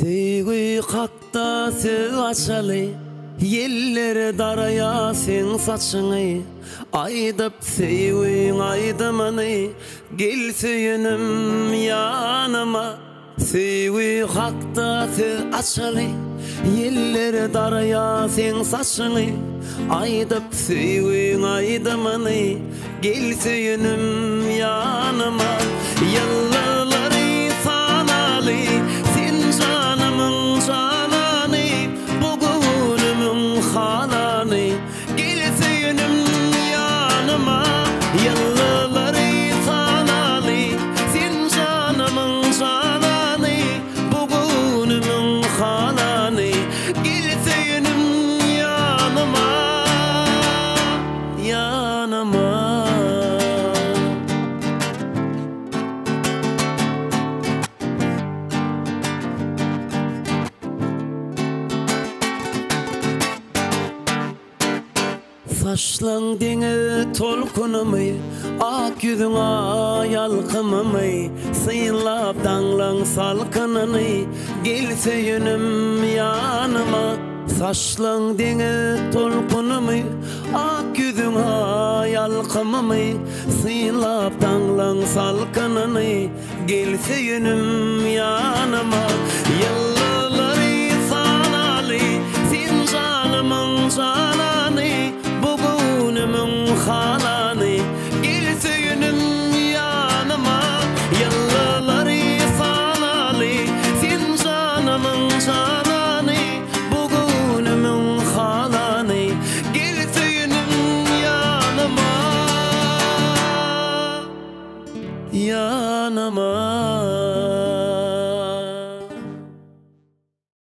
Sevgi kakta söz açalı Yellere daraya sen saçını. Aydıp sevgin aydımını Gel söyünüm yanıma. Sevgi kakta söz açalı Yellere daraya sen saçını. Aydıp sevgin aydımını Gel söyünüm yanıma. Yılları Saçlan dene tolkunumu Ak yüzün ayalkımımı Sıyınlap danlan salkınını Gel söyünüm yanıma. Saçlan dene tolkunumu Ak yüzün ayalkımımı Sıyınlap danlan salkınını Gel söyünüm yanıma. Yılları sanalı Sen canımın cananı cananı Bugünümün halanı Gel söyünüm yanıma. Yanıma